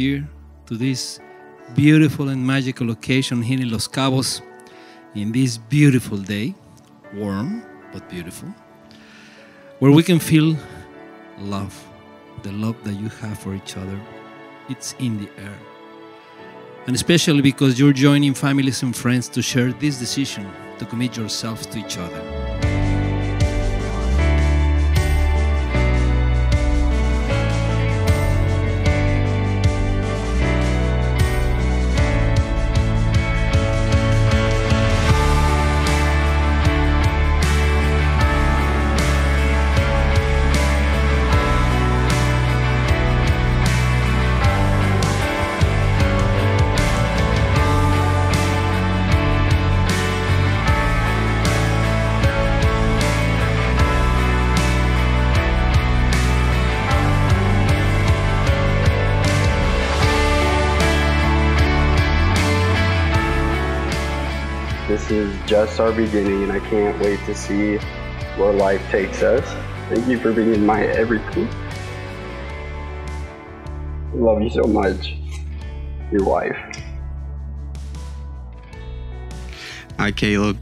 here to this beautiful and magical location here in Los Cabos in this beautiful day, warm but beautiful, where we can feel love, the love that you have for each other. It's in the air. And especially because you're joining families and friends to share this decision to commit yourselves to each other. This is just our beginning, and I can't wait to see where life takes us. Thank you for being my everything. Love you so much. Your wife. I, Caleb,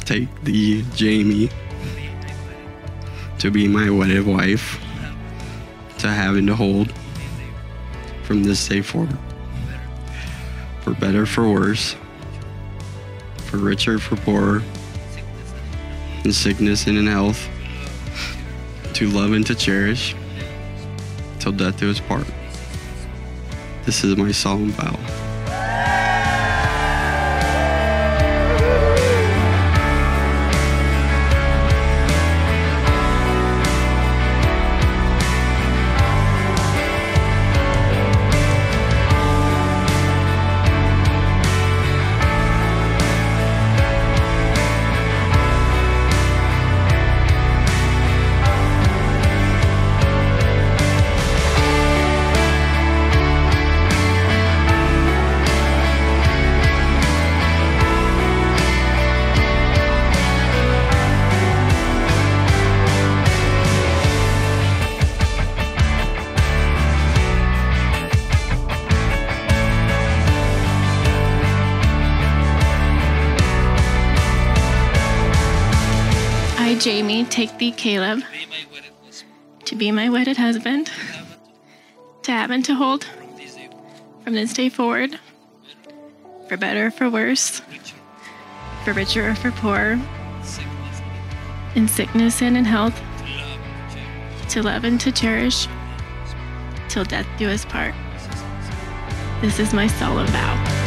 take thee Jamie to be my wedded wife, to have and to hold from this day forward for better, for worse, for richer, for poorer, in sickness and in health, to love and to cherish, till death do us part. This is my solemn vow. Jamie, take thee, Caleb, to be my wedded husband, to have and to hold from this day forward, for better or for worse, for richer or for poorer, in sickness and in health, to love and to cherish, till death do us part. This is my solemn vow.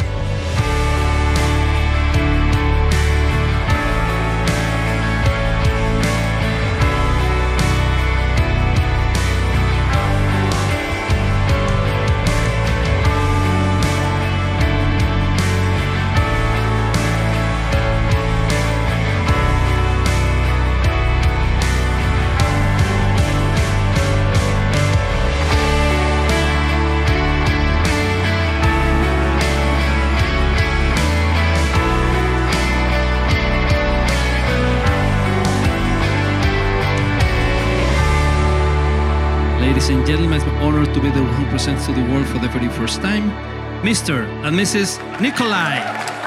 Ladies and gentlemen, it's my honor to be the one who presents to the world for the very first time, Mr. and Mrs. Nikolai.